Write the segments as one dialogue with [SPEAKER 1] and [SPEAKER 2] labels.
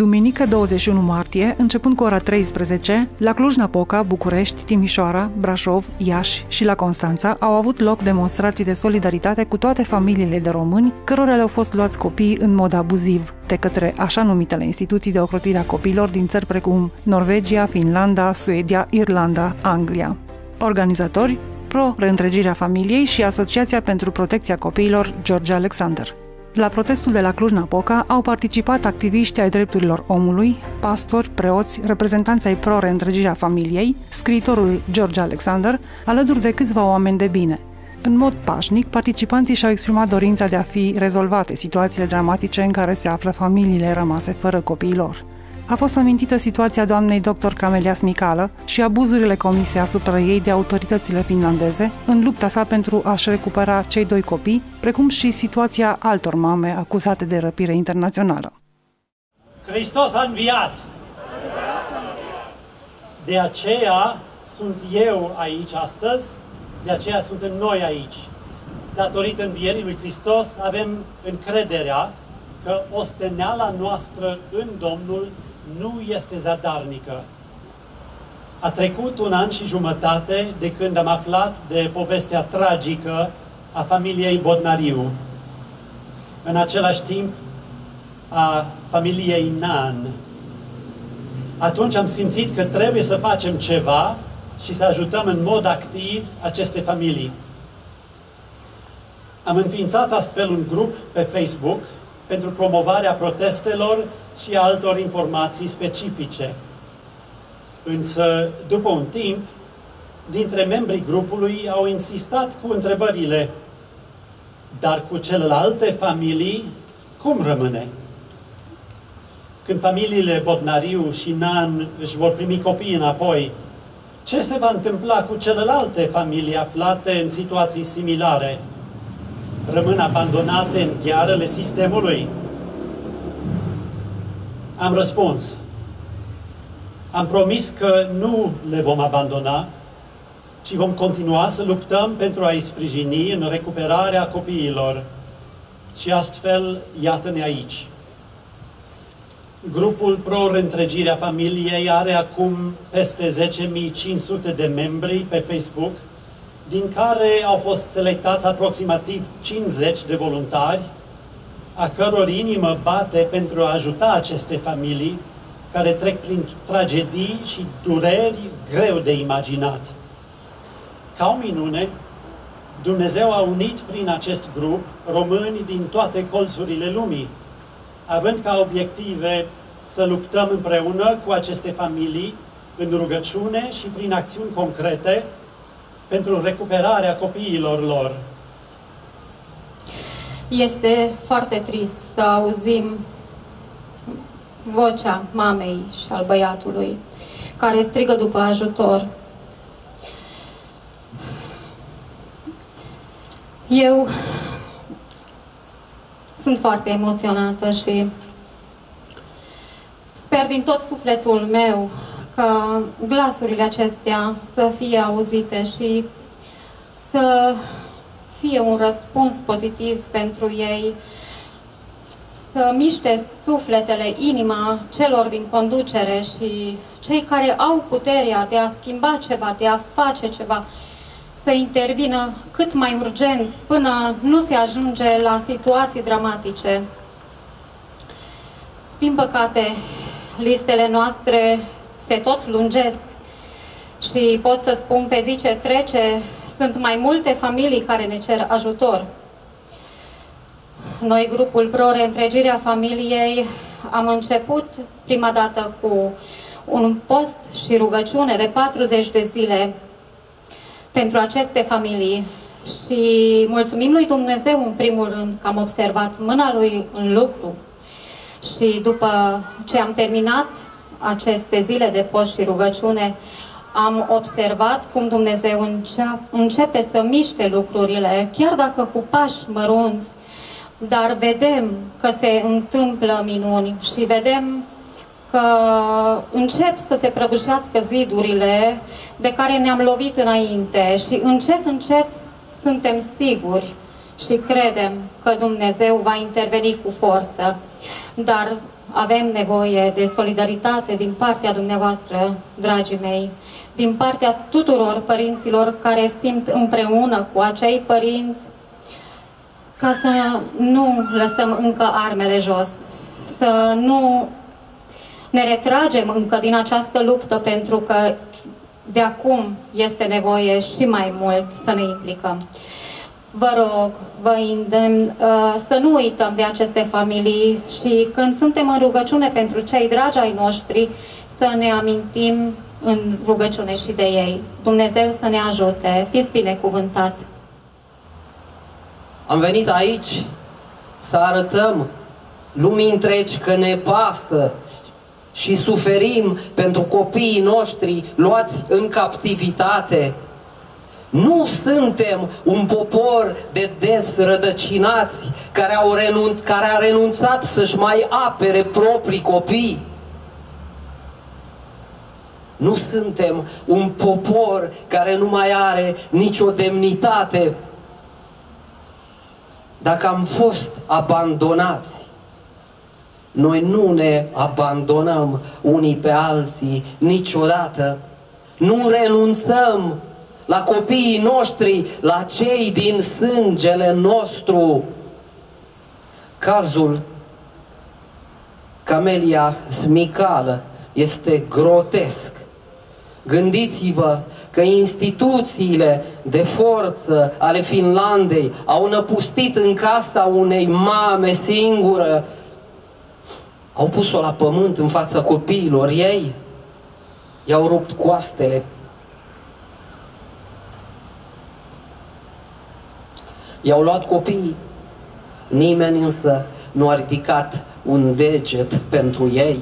[SPEAKER 1] Duminică 21 martie, începând cu ora 13, la Cluj-Napoca, București, Timișoara, Brașov, Iași și la Constanța au avut loc demonstrații de solidaritate cu toate familiile de români cărora le-au fost luați copii în mod abuziv de către așa numitele instituții de ocrotire a copiilor din țări precum Norvegia, Finlanda, Suedia, Irlanda, Anglia. Organizatori Pro-Reîntregirea Familiei și Asociația pentru Protecția Copiilor George Alexander. La protestul de la Cluj-Napoca au participat activiști ai drepturilor omului, pastori, preoți, reprezentanți ai pro-reîntregirea familiei, scriitorul George Alexander, alături de câțiva oameni de bine. În mod pașnic, participanții și-au exprimat dorința de a fi rezolvate situațiile dramatice în care se află familiile rămase fără copiilor a fost amintită situația doamnei dr. Camelia Smicală și abuzurile comise asupra ei de autoritățile finlandeze în lupta sa pentru a-și recupera cei doi copii, precum și situația altor mame acuzate de răpire internațională.
[SPEAKER 2] Hristos a înviat! De aceea sunt eu aici astăzi, de aceea suntem noi aici. Datorită învierii lui Hristos avem încrederea că osteneala noastră în Domnul nu este zadarnică. A trecut un an și jumătate de când am aflat de povestea tragică a familiei Bodnariu. În același timp, a familiei Nan. Atunci am simțit că trebuie să facem ceva și să ajutăm în mod activ aceste familii. Am înființat astfel un grup pe Facebook pentru promovarea protestelor și altor informații specifice. Însă, după un timp, dintre membrii grupului au insistat cu întrebările dar cu celelalte familii, cum rămâne? Când familiile Bodnariu și Nan își vor primi copiii înapoi, ce se va întâmpla cu celelalte familii aflate în situații similare? Rămân abandonate în ghearele sistemului? Am răspuns. Am promis că nu le vom abandona, ci vom continua să luptăm pentru a-i sprijini în recuperarea copiilor. Și astfel, iată-ne aici. Grupul Pro-Reîntregirea Familiei are acum peste 10.500 de membri pe Facebook, din care au fost selectați aproximativ 50 de voluntari a căror inimă bate pentru a ajuta aceste familii care trec prin tragedii și dureri greu de imaginat. Ca o minune, Dumnezeu a unit prin acest grup români din toate colțurile lumii, având ca obiective să luptăm împreună cu aceste familii în rugăciune și prin acțiuni concrete pentru recuperarea copiilor lor.
[SPEAKER 3] Este foarte trist să auzim vocea mamei și al băiatului care strigă după ajutor. Eu sunt foarte emoționată și sper din tot sufletul meu că glasurile acestea să fie auzite și să fie un răspuns pozitiv pentru ei, să miște sufletele, inima celor din conducere și cei care au puterea de a schimba ceva, de a face ceva, să intervină cât mai urgent până nu se ajunge la situații dramatice. Din păcate, listele noastre se tot lungesc și pot să spun pe zi ce trece, sunt mai multe familii care ne cer ajutor. Noi, grupul Pro Reîntregirea Familiei, am început prima dată cu un post și rugăciune de 40 de zile pentru aceste familii și mulțumim lui Dumnezeu în primul rând că am observat mâna lui în lucru și după ce am terminat aceste zile de post și rugăciune, am observat cum Dumnezeu începe să miște lucrurile, chiar dacă cu pași mărunți, dar vedem că se întâmplă minuni și vedem că încep să se prăbușească zidurile de care ne-am lovit înainte și încet, încet suntem siguri și credem că Dumnezeu va interveni cu forță. Dar avem nevoie de solidaritate din partea dumneavoastră, dragii mei, din partea tuturor părinților care simt împreună cu acei părinți ca să nu lăsăm încă armele jos, să nu ne retragem încă din această luptă pentru că de acum este nevoie și mai mult să ne implicăm. Vă rog, vă îndemn uh, să nu uităm de aceste familii și când suntem în rugăciune pentru cei dragi ai noștri, să ne amintim în rugăciune și de ei. Dumnezeu să ne ajute. Fiți binecuvântați!
[SPEAKER 4] Am venit aici să arătăm lumii întregi că ne pasă și suferim pentru copiii noștri luați în captivitate. Nu suntem un popor de desrădăcinați care, au renunț, care a renunțat să-și mai apere proprii copii. Nu suntem un popor care nu mai are nicio demnitate. Dacă am fost abandonați, noi nu ne abandonăm unii pe alții niciodată. Nu renunțăm la copiii noștri, la cei din sângele nostru. Cazul Camelia Smicală este grotesc. Gândiți-vă că instituțiile de forță ale Finlandei au năpustit în casa unei mame singură au pus-o la pământ în fața copiilor ei, i-au rupt coastele. I-au luat copiii, nimeni însă nu a ridicat un deget pentru ei.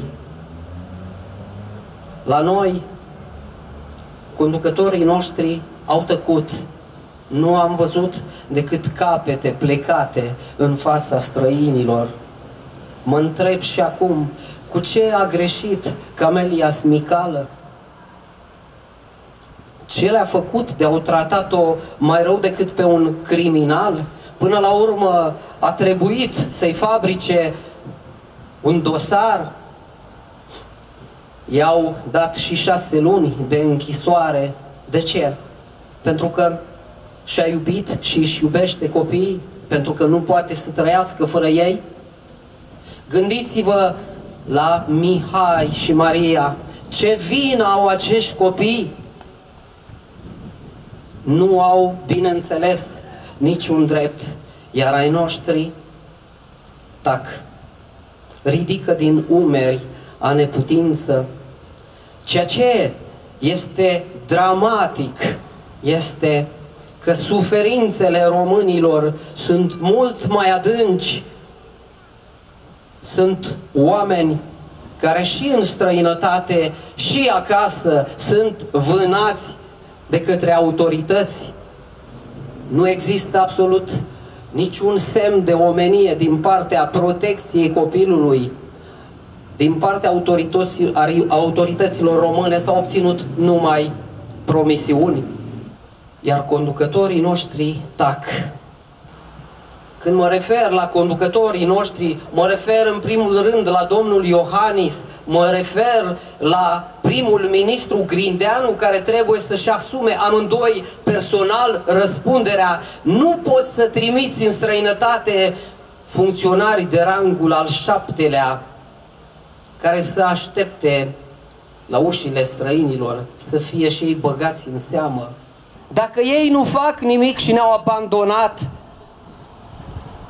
[SPEAKER 4] La noi, conducătorii noștri au tăcut. Nu am văzut decât capete plecate în fața străinilor. Mă întreb și acum, cu ce a greșit Camelia Smicală? Ce le-a făcut de au tratat-o mai rău decât pe un criminal? Până la urmă a trebuit să-i fabrice un dosar. I-au dat și șase luni de închisoare. De ce? Pentru că și-a iubit și își iubește copiii? Pentru că nu poate să trăiască fără ei? Gândiți-vă la Mihai și Maria. Ce vină au acești copii? Nu au, bineînțeles, niciun drept, iar ai noștri, tac, ridică din umeri a neputință. Ceea ce este dramatic este că suferințele românilor sunt mult mai adânci sunt oameni care și în străinătate și acasă sunt vânați de către autorități. Nu există absolut niciun semn de omenie din partea protecției copilului. Din partea autorităților române s-au obținut numai promisiuni. Iar conducătorii noștri tac. Când mă refer la conducătorii noștri, mă refer în primul rând la domnul Iohannis, mă refer la primul ministru Grindeanu care trebuie să-și asume amândoi personal răspunderea. Nu poți să trimiți în străinătate funcționari de rangul al șaptelea care să aștepte la ușile străinilor, să fie și ei băgați în seamă. Dacă ei nu fac nimic și ne-au abandonat,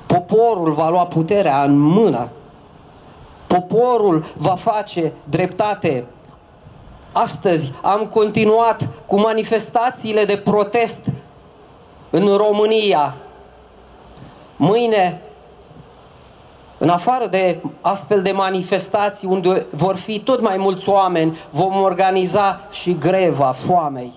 [SPEAKER 4] Poporul va lua puterea în mână. Poporul va face dreptate. Astăzi am continuat cu manifestațiile de protest în România. Mâine, în afară de astfel de manifestații unde vor fi tot mai mulți oameni, vom organiza și greva foamei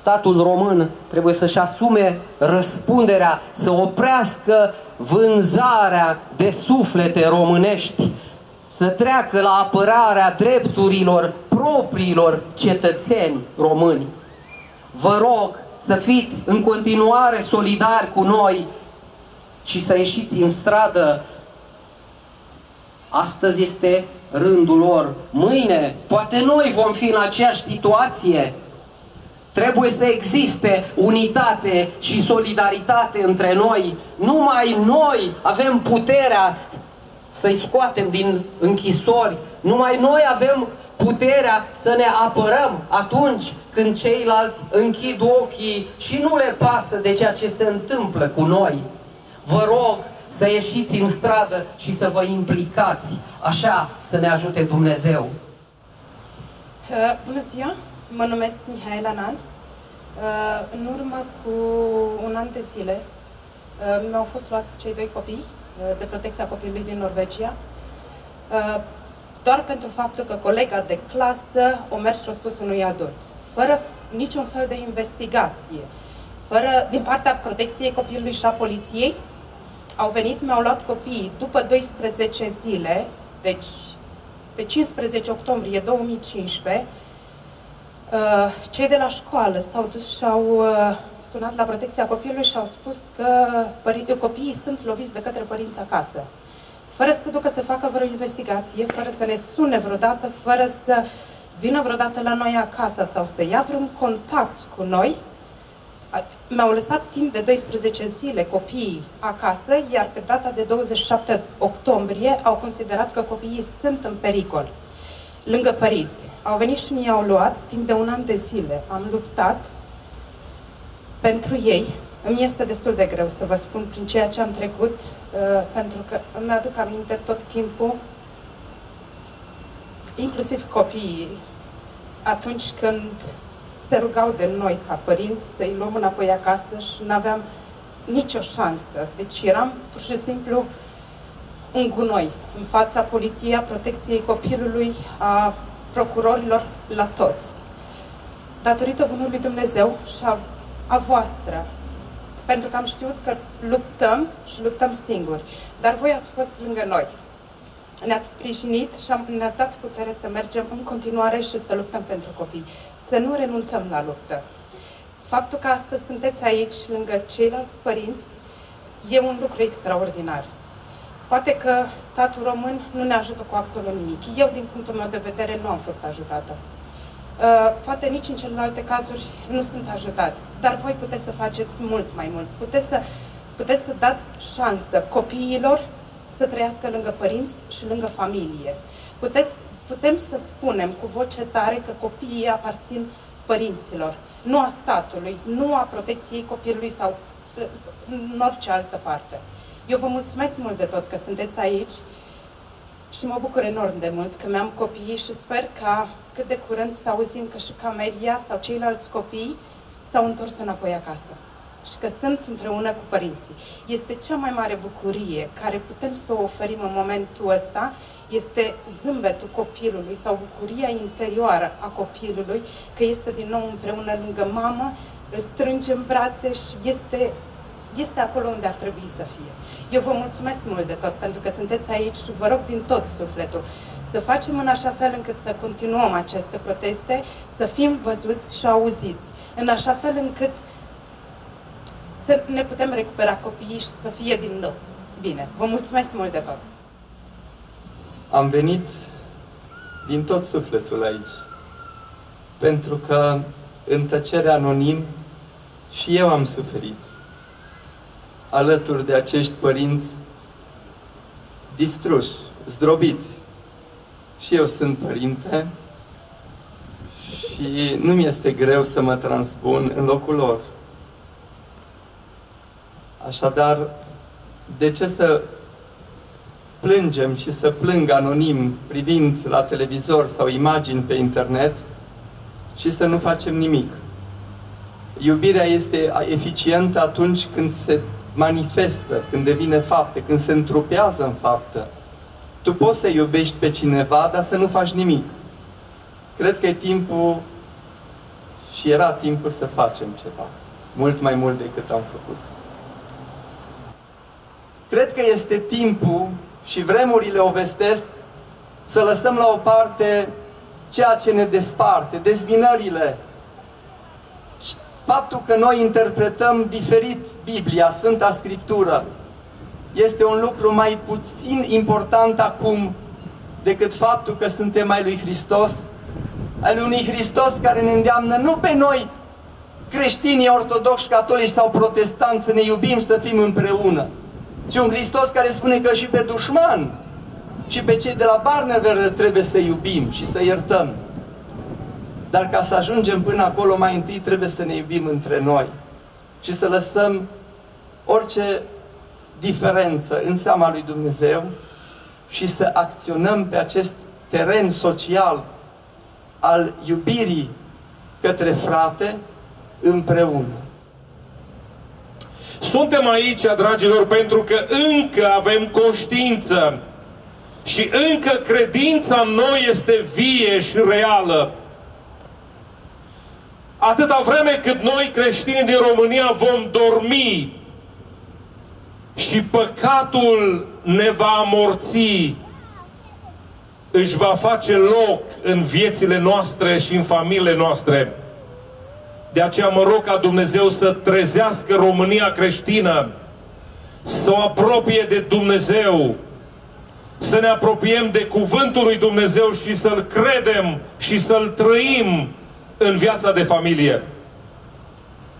[SPEAKER 4] statul român trebuie să-și asume răspunderea, să oprească vânzarea de suflete românești, să treacă la apărarea drepturilor propriilor cetățeni români. Vă rog să fiți în continuare solidari cu noi și să ieșiți în stradă Astăzi este rândul lor. Mâine, poate noi vom fi în aceeași situație. Trebuie să existe unitate și solidaritate între noi. Numai noi avem puterea să-i scoatem din închisori. Numai noi avem puterea să ne apărăm atunci când ceilalți închid ochii și nu le pasă de ceea ce se întâmplă cu noi. Vă rog să ieșiți în stradă și să vă implicați, așa să ne ajute Dumnezeu.
[SPEAKER 5] Uh, bună ziua, mă numesc Mihaela Nan. Uh, în urmă cu un an de zile uh, mi-au fost luați cei doi copii uh, de protecția copilului din Norvegia uh, doar pentru faptul că colega de clasă o mers și a spus unui adult, fără niciun fel de investigație, fără, din partea protecției copilului și a poliției, au venit, mi-au luat copiii după 12 zile, deci pe 15 octombrie 2015, uh, cei de la școală s-au dus și au uh, sunat la protecția copilului și au spus că copiii sunt loviți de către părinți acasă fără să ducă să facă vreo investigație, fără să ne sune vreodată, fără să vină vreodată la noi acasă sau să ia vreun contact cu noi, mi-au lăsat timp de 12 zile copiii acasă, iar pe data de 27 octombrie au considerat că copiii sunt în pericol, lângă părinți. Au venit și mi-au luat timp de un an de zile. Am luptat pentru ei, îmi este destul de greu să vă spun prin ceea ce am trecut, uh, pentru că îmi aduc aminte tot timpul, inclusiv copiii, atunci când se rugau de noi ca părinți să-i luăm înapoi acasă și nu aveam nicio șansă. Deci eram pur și simplu un gunoi în fața poliției, a protecției copilului, a procurorilor, la toți. Datorită Bunului Dumnezeu și a, a voastră, pentru că am știut că luptăm și luptăm singuri. Dar voi ați fost lângă noi. Ne-ați sprijinit și am, ne-ați dat putere să mergem în continuare și să luptăm pentru copii. Să nu renunțăm la luptă. Faptul că astăzi sunteți aici, lângă ceilalți părinți, e un lucru extraordinar. Poate că statul român nu ne ajută cu absolut nimic. Eu, din punctul meu de vedere, nu am fost ajutată. Uh, poate nici în celelalte cazuri nu sunt ajutați, dar voi puteți să faceți mult mai mult. Puteți să, puteți să dați șansă copiilor să trăiască lângă părinți și lângă familie. Puteți, putem să spunem cu voce tare că copiii aparțin părinților, nu a statului, nu a protecției copilului sau uh, în orice altă parte. Eu vă mulțumesc mult de tot că sunteți aici și mă bucur enorm de mult că mi-am copii și sper ca cât de curând să auzim că și Cameria sau ceilalți copii s-au întors înapoi acasă și că sunt împreună cu părinții. Este cea mai mare bucurie care putem să o oferim în momentul ăsta, este zâmbetul copilului sau bucuria interioară a copilului, că este din nou împreună lângă mamă, îl strânge în brațe și este este acolo unde ar trebui să fie. Eu vă mulțumesc mult de tot pentru că sunteți aici și vă rog din tot sufletul să facem în așa fel încât să continuăm aceste proteste, să fim văzuți și auziți, în așa fel încât să ne putem recupera copiii și să fie din nou bine. Vă mulțumesc mult de tot!
[SPEAKER 6] Am venit din tot sufletul aici, pentru că în tăcere anonim și eu am suferit alături de acești părinți distruși, zdrobiți. Și eu sunt părinte și nu mi este greu să mă transpun în locul lor. Așadar, de ce să plângem și să plâng anonim privind la televizor sau imagini pe internet și să nu facem nimic? Iubirea este eficientă atunci când se manifestă, când devine fapte, când se întrupează în faptă. Tu poți să iubești pe cineva, dar să nu faci nimic. Cred că e timpul și era timpul să facem ceva. Mult mai mult decât am făcut. Cred că este timpul și vremurile o vestesc să lăsăm la o parte ceea ce ne desparte, dezbinările, faptul că noi interpretăm diferit Biblia, Sfânta Scriptură, este un lucru mai puțin important acum decât faptul că suntem mai lui Hristos, al unui Hristos care ne îndeamnă nu pe noi, creștinii ortodoxi, catolici sau protestanți, să ne iubim, să fim împreună, ci un Hristos care spune că și pe dușman și pe cei de la Barneverde trebuie să iubim și să iertăm. Dar ca să ajungem până acolo, mai întâi trebuie să ne iubim între noi și să lăsăm orice diferență în seama lui Dumnezeu și să acționăm pe acest teren social al iubirii către frate împreună.
[SPEAKER 7] Suntem aici, dragilor, pentru că încă avem conștiință și încă credința în noi este vie și reală. Atâta vreme cât noi creștini din România vom dormi și păcatul ne va amorți, își va face loc în viețile noastre și în familiile noastre. De aceea mă rog ca Dumnezeu să trezească România creștină, să o apropie de Dumnezeu, să ne apropiem de Cuvântul lui Dumnezeu și să-L credem și să-L trăim în viața de familie.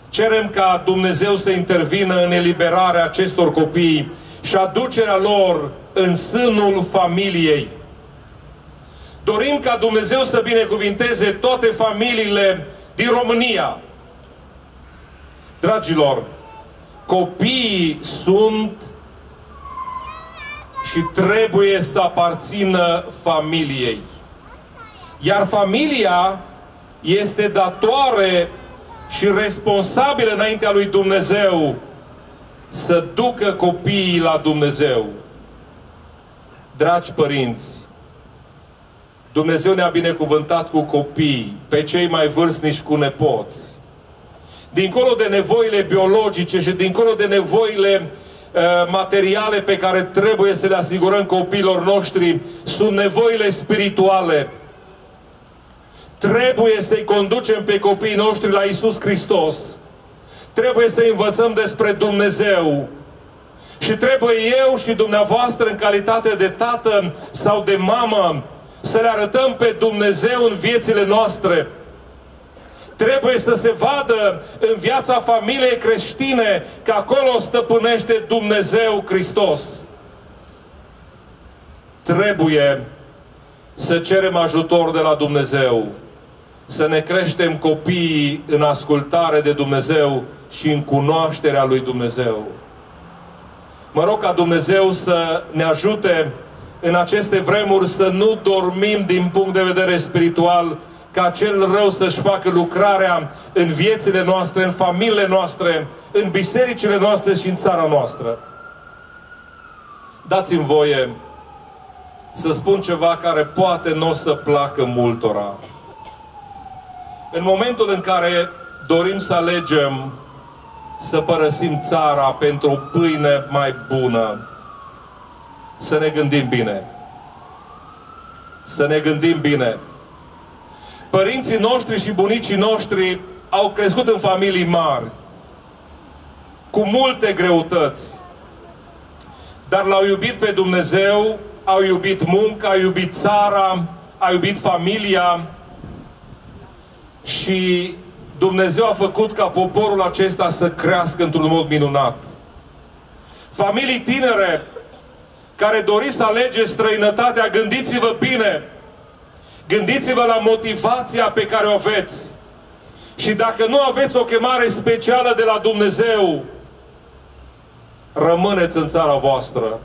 [SPEAKER 7] Cerem ca Dumnezeu să intervină în eliberarea acestor copii și aducerea lor în sânul familiei. Dorim ca Dumnezeu să binecuvinteze toate familiile din România. Dragilor, copiii sunt și trebuie să aparțină familiei. Iar familia este datoare și responsabilă înaintea lui Dumnezeu să ducă copiii la Dumnezeu. Dragi părinți, Dumnezeu ne-a binecuvântat cu copii, pe cei mai vârstnici cu nepoți. Dincolo de nevoile biologice și dincolo de nevoile uh, materiale pe care trebuie să le asigurăm copiilor noștri, sunt nevoile spirituale. Trebuie să-i conducem pe copiii noștri la Isus Hristos. Trebuie să învățăm despre Dumnezeu. Și trebuie eu și dumneavoastră în calitate de tată sau de mamă să le arătăm pe Dumnezeu în viețile noastre. Trebuie să se vadă în viața familiei creștine că acolo stăpânește Dumnezeu Hristos. Trebuie să cerem ajutor de la Dumnezeu, să ne creștem copiii în ascultare de Dumnezeu și în cunoașterea lui Dumnezeu. Mă rog ca Dumnezeu să ne ajute în aceste vremuri să nu dormim din punct de vedere spiritual, ca cel rău să-și facă lucrarea în viețile noastre, în familiile noastre, în bisericile noastre și în țara noastră. Dați-mi voie să spun ceva care poate nu o să placă multora. În momentul în care dorim să alegem să părăsim țara pentru o pâine mai bună, să ne gândim bine. Să ne gândim bine. Părinții noștri și bunicii noștri au crescut în familii mari, cu multe greutăți, dar l-au iubit pe Dumnezeu, au iubit munca, au iubit țara, au iubit familia și Dumnezeu a făcut ca poporul acesta să crească într-un mod minunat. Familii tinere care doriți să alegeți străinătatea, gândiți-vă bine. Gândiți-vă la motivația pe care o aveți. Și dacă nu aveți o chemare specială de la Dumnezeu, rămâneți în țara voastră.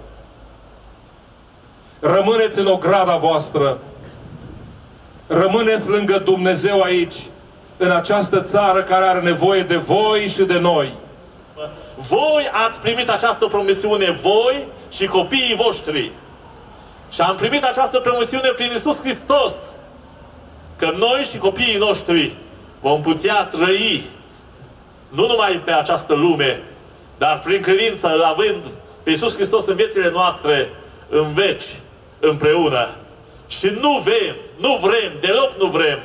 [SPEAKER 7] Rămâneți în ograda voastră. Rămâneți lângă Dumnezeu aici, în această țară care are nevoie de voi și de noi.
[SPEAKER 8] Voi ați primit această promisiune, voi și copiii voștri. Și am primit această promisiune prin Isus Hristos. Că noi și copiii noștri vom putea trăi nu numai pe această lume, dar prin credință, având pe Iisus Hristos în viețile noastre, în veci, împreună. Și nu vrem, nu vrem, deloc nu vrem,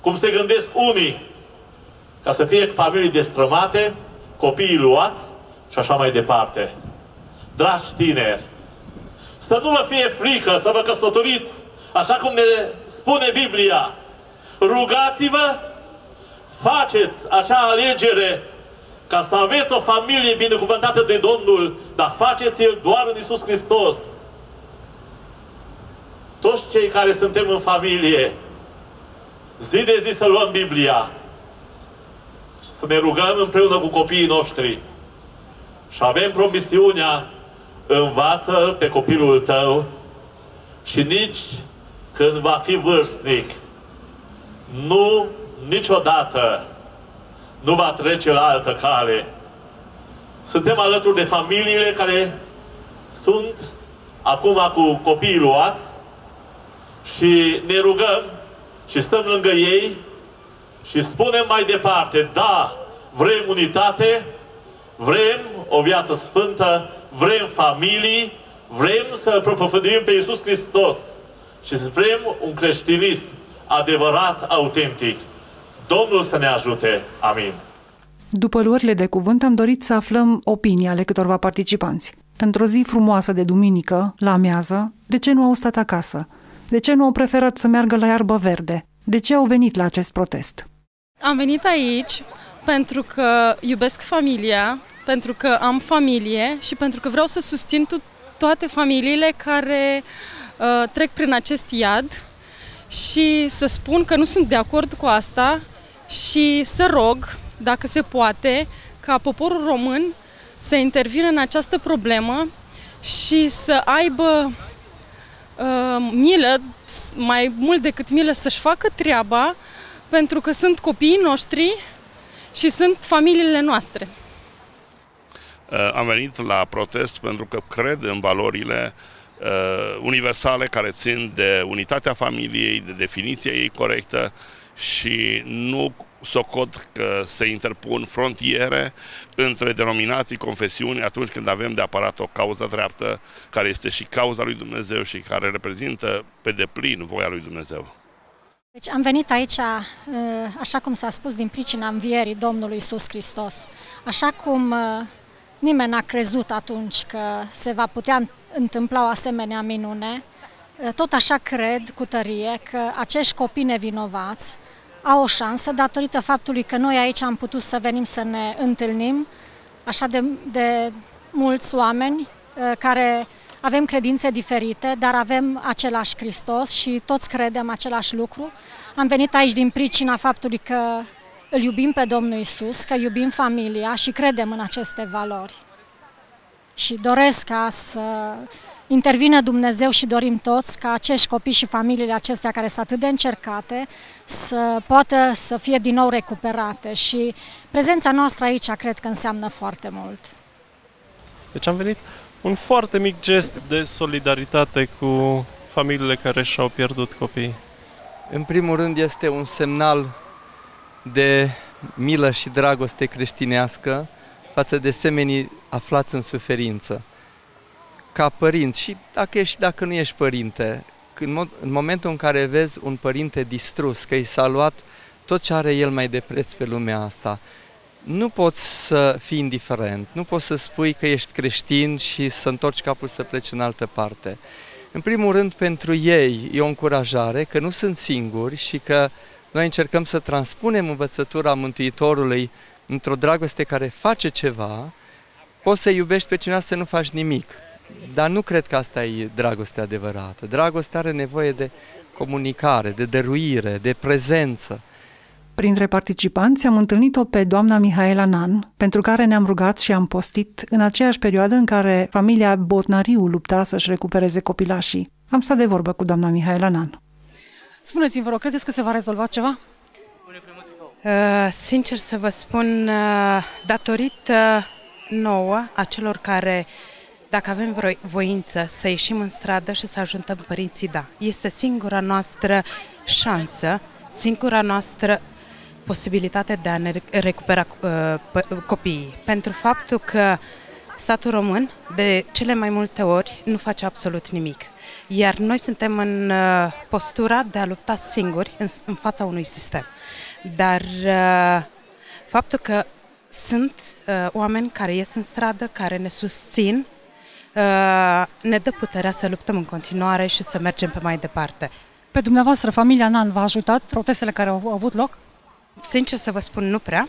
[SPEAKER 8] cum se gândesc unii, ca să fie familii destrămate, copiii luați și așa mai departe. dragi tineri, să nu vă fie frică să vă căsătoriți, așa cum ne spune Biblia. Rugați-vă, faceți așa alegere ca să aveți o familie binecuvântată de Domnul, dar faceți-l doar în Isus Hristos. Toți cei care suntem în familie, zi de zi să luăm Biblia, să ne rugăm împreună cu copiii noștri și avem promisiunea, învață pe copilul tău și nici când va fi vârstnic, nu niciodată nu va trece la altă cale. Suntem alături de familiile care sunt acum cu copiii luați și ne rugăm și stăm lângă ei și spunem mai departe, da, vrem unitate, vrem o viață sfântă, vrem familii, vrem să propovăduim pe Iisus Hristos și vrem un creștinism adevărat, autentic. Domnul să ne ajute. Amin.
[SPEAKER 1] După luările de cuvânt am dorit să aflăm opinii ale câtorva participanți. Într-o zi frumoasă de duminică, la amiază, de ce nu au stat acasă? De ce nu au preferat să meargă la iarbă verde? De ce au venit la acest protest?
[SPEAKER 9] Am venit aici pentru că iubesc familia, pentru că am familie și pentru că vreau să susțin to- toate familiile care uh, trec prin acest iad și să spun că nu sunt de acord cu asta și să rog, dacă se poate, ca poporul român să intervină în această problemă și să aibă uh, milă, mai mult decât milă, să-și facă treaba, pentru că sunt copiii noștri și sunt familiile noastre.
[SPEAKER 10] Uh, am venit la protest pentru că cred în valorile uh, universale care țin de unitatea familiei, de definiția ei corectă și nu socot că se interpun frontiere între denominații, confesiuni atunci când avem de apărat o cauză dreaptă care este și cauza lui Dumnezeu și care reprezintă pe deplin voia lui Dumnezeu.
[SPEAKER 11] Deci am venit aici, uh, așa cum s-a spus, din pricina învierii Domnului Isus Hristos. Așa cum uh, nimeni n-a crezut atunci că se va putea întâmpla o asemenea minune, uh, tot așa cred cu tărie că acești copii nevinovați au o șansă datorită faptului că noi aici am putut să venim să ne întâlnim așa de, de mulți oameni care avem credințe diferite, dar avem același Hristos și toți credem același lucru. Am venit aici din pricina faptului că îl iubim pe Domnul Isus, că iubim familia și credem în aceste valori. Și doresc ca să intervine Dumnezeu și dorim toți ca acești copii și familiile acestea care sunt atât de încercate să poată să fie din nou recuperate și prezența noastră aici cred că înseamnă foarte mult.
[SPEAKER 12] Deci am venit un foarte mic gest de solidaritate cu familiile care și-au pierdut copiii.
[SPEAKER 6] În primul rând este un semnal de milă și dragoste creștinească față de semenii aflați în suferință. Ca părinți, și dacă ești, dacă nu ești părinte, în, mod, în momentul în care vezi un părinte distrus, că i s-a luat tot ce are el mai de preț pe lumea asta, nu poți să fii indiferent, nu poți să spui că ești creștin și să întorci capul să pleci în altă parte. În primul rând, pentru ei e o încurajare că nu sunt singuri și că noi încercăm să transpunem învățătura Mântuitorului într-o dragoste care face ceva, poți să iubești pe cineva să nu faci nimic. Dar nu cred că asta e dragoste adevărată. Dragostea are nevoie de comunicare, de dăruire, de prezență.
[SPEAKER 1] Printre participanți am întâlnit-o pe doamna Mihaela Nan, pentru care ne-am rugat și am postit în aceeași perioadă în care familia Botnariu lupta să-și recupereze copilașii. Am stat de vorbă cu doamna Mihaela Nan.
[SPEAKER 13] Spuneți-mi, vă rog, credeți că se va rezolva ceva?
[SPEAKER 5] Uh, sincer să vă spun, uh, datorită nouă, a celor care, dacă avem voință să ieșim în stradă și să ajutăm părinții, da. Este singura noastră șansă, singura noastră posibilitate de a ne recupera uh, copiii. Pentru faptul că statul român, de cele mai multe ori, nu face absolut nimic. Iar noi suntem în uh, postura de a lupta singuri în, în fața unui sistem. Dar uh, faptul că sunt uh, oameni care ies în stradă, care ne susțin,
[SPEAKER 14] ne dă puterea să luptăm în continuare și să mergem pe mai departe.
[SPEAKER 13] Pe dumneavoastră, familia Nan v-a ajutat protestele care au avut loc?
[SPEAKER 14] Sincer să vă spun, nu prea.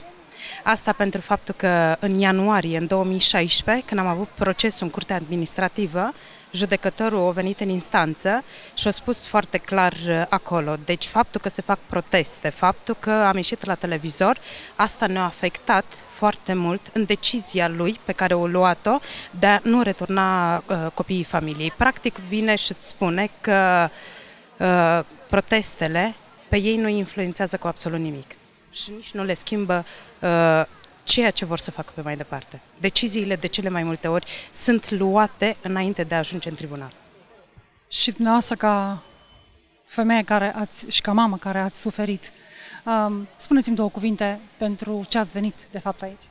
[SPEAKER 14] Asta pentru faptul că în ianuarie, în 2016, când am avut procesul în curtea administrativă, judecătorul a venit în instanță și a spus foarte clar uh, acolo. Deci faptul că se fac proteste, faptul că am ieșit la televizor, asta ne-a afectat foarte mult în decizia lui pe care o luat-o de a nu returna uh, copiii familiei. Practic vine și îți spune că uh, protestele pe ei nu influențează cu absolut nimic și nici nu le schimbă uh, ceea ce vor să facă pe mai departe. Deciziile de cele mai multe ori sunt luate înainte de a ajunge în tribunal.
[SPEAKER 13] Și dumneavoastră ca femeie care ați, și ca mamă care ați suferit, um, spuneți-mi două cuvinte pentru ce ați venit de fapt aici.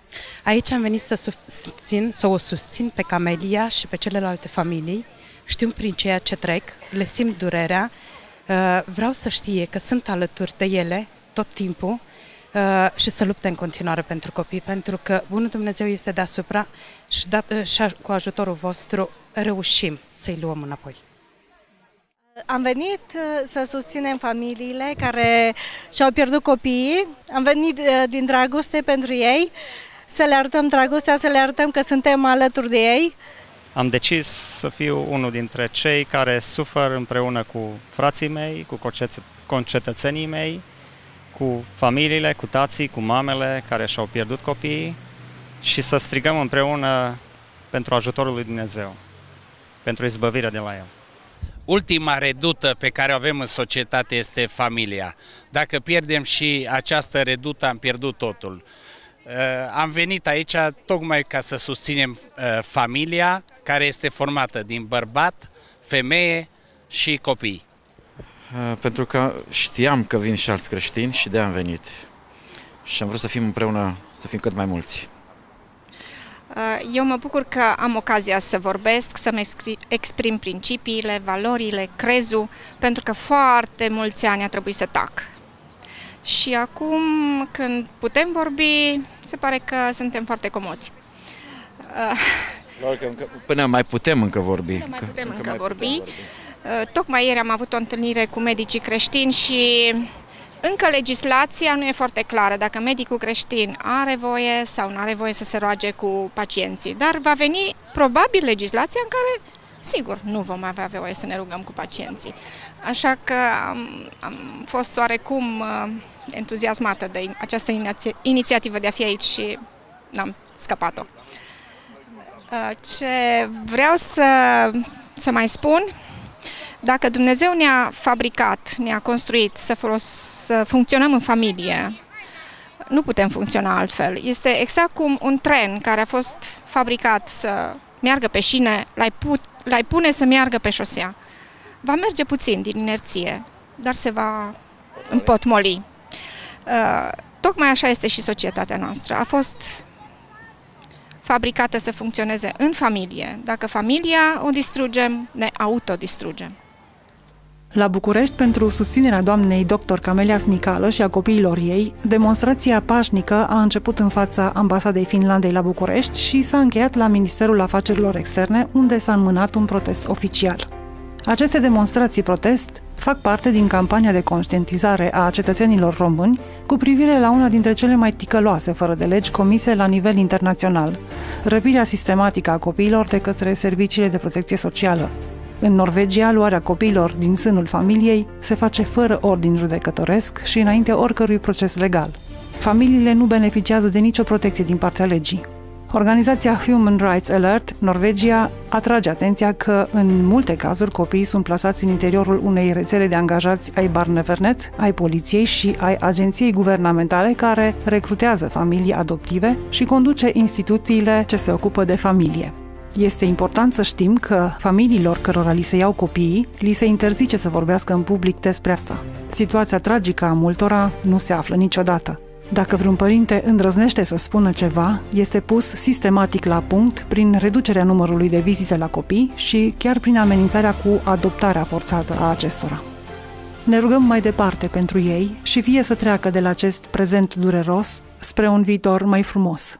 [SPEAKER 14] Aici am venit să susțin, să o susțin pe Camelia și pe celelalte familii. Știu prin ceea ce trec, le simt durerea, uh, vreau să știe că sunt alături de ele tot timpul Uh, și să lupte în continuare pentru copii, pentru că Bunul Dumnezeu este deasupra și, dat, uh, și cu ajutorul vostru reușim să-i luăm înapoi.
[SPEAKER 11] Am venit uh, să susținem familiile care și-au pierdut copiii, am venit din dragoste pentru ei, să le arătăm dragostea, să le arătăm că suntem alături de ei.
[SPEAKER 15] Am decis să fiu unul dintre cei care suferă împreună cu frații mei, cu concetățenii mei, cu familiile, cu tații, cu mamele care și-au pierdut copiii și să strigăm împreună pentru ajutorul lui Dumnezeu, pentru izbăvirea de la El.
[SPEAKER 16] Ultima redută pe care o avem în societate este familia. Dacă pierdem și această redută, am pierdut totul. Uh, am venit aici tocmai ca să susținem uh, familia care este formată din bărbat, femeie și copii.
[SPEAKER 17] Uh, pentru că știam că vin și alți creștini și de am venit. Și am vrut să fim împreună, să fim cât mai mulți.
[SPEAKER 18] Uh, eu mă bucur că am ocazia să vorbesc, să-mi exprim principiile, valorile, crezul, pentru că foarte mulți ani a trebuit să tac. Și acum, când putem vorbi, se pare că suntem foarte comozi.
[SPEAKER 17] Uh, până mai putem încă vorbi.
[SPEAKER 18] Până mai putem încă, încă mai vorbi. Putem vorbi. Uh, tocmai ieri am avut o întâlnire cu medicii creștini și încă legislația nu e foarte clară dacă medicul creștin are voie sau nu are voie să se roage cu pacienții, dar va veni probabil legislația în care, sigur, nu vom avea voie să ne rugăm cu pacienții. Așa că am, am fost oarecum uh, entuziasmată de această inițiativă de a fi aici și n-am scăpat-o. Uh, ce vreau să, să mai spun dacă Dumnezeu ne-a fabricat, ne-a construit să, folos, să funcționăm în familie, nu putem funcționa altfel. Este exact cum un tren care a fost fabricat să meargă pe șine, l-ai, put, l-ai pune să meargă pe șosea. Va merge puțin din inerție, dar se va împotmoli. Uh, tocmai așa este și societatea noastră. A fost fabricată să funcționeze în familie. Dacă familia o distrugem, ne autodistrugem.
[SPEAKER 1] La București, pentru susținerea doamnei dr. Camelia Smicală și a copiilor ei, demonstrația pașnică a început în fața ambasadei Finlandei la București și s-a încheiat la Ministerul Afacerilor Externe, unde s-a înmânat un protest oficial. Aceste demonstrații protest fac parte din campania de conștientizare a cetățenilor români cu privire la una dintre cele mai ticăloase fără de legi comise la nivel internațional, răpirea sistematică a copiilor de către serviciile de protecție socială, în Norvegia, luarea copiilor din sânul familiei se face fără ordin judecătoresc și înainte oricărui proces legal. Familiile nu beneficiază de nicio protecție din partea legii. Organizația Human Rights Alert, Norvegia, atrage atenția că, în multe cazuri, copiii sunt plasați în interiorul unei rețele de angajați ai Barnevernet, ai poliției și ai agenției guvernamentale care recrutează familii adoptive și conduce instituțiile ce se ocupă de familie. Este important să știm că familiilor cărora li se iau copiii, li se interzice să vorbească în public despre asta. Situația tragică a multora nu se află niciodată. Dacă vreun părinte îndrăznește să spună ceva, este pus sistematic la punct prin reducerea numărului de vizite la copii și chiar prin amenințarea cu adoptarea forțată a acestora. Ne rugăm mai departe pentru ei și fie să treacă de la acest prezent dureros spre un viitor mai frumos.